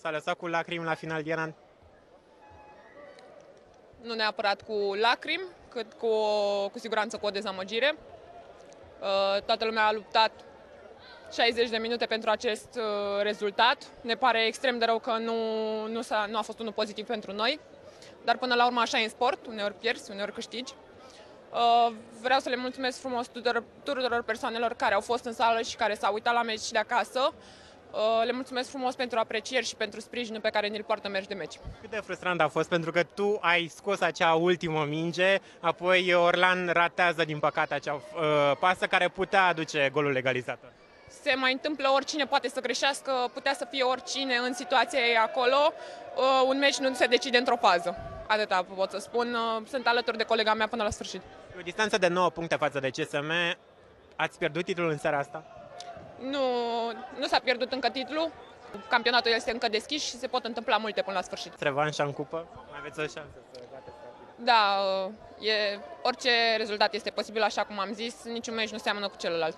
S-a lăsat cu lacrimi la final, Diana? Nu neapărat cu lacrimi, cât cu, o, cu siguranță cu o dezamăgire. Uh, Toată lumea a luptat 60 de minute pentru acest uh, rezultat. Ne pare extrem de rău că nu, nu, s-a, nu a fost unul pozitiv pentru noi, dar până la urmă așa e în sport, uneori pierzi, uneori câștigi. Uh, Vreau să le mulțumesc frumos tuturor, tuturor persoanelor care au fost în sală și care s-au uitat la meci de acasă. Uh, Le mulțumesc frumos pentru aprecieri și pentru sprijinul pe care ne-l poartă meci de meci. Cât de frustrant a fost pentru că tu ai scos acea ultimă minge, apoi Orlan ratează din păcate acea uh, pasă care putea aduce golul egalizator. se mai întâmplă, oricine poate să greșească, putea să fie oricine în situația ei acolo. Uh, Un meci nu se decide într-o fază. Atâta pot să spun. Uh, Sunt alături de colega mea până la sfârșit. E o distanță de 9 puncte față de CSM. Ați pierdut titlul în seara asta? Nu, nu s-a pierdut încă titlul. Campionatul este încă deschis și se pot întâmpla multe până la sfârșit. Revanșa în cupă? Mai aveți o șansă să bateți rapid. Da, uh, e, orice rezultat este posibil, așa cum am zis, niciun meci nu seamănă cu celălalt.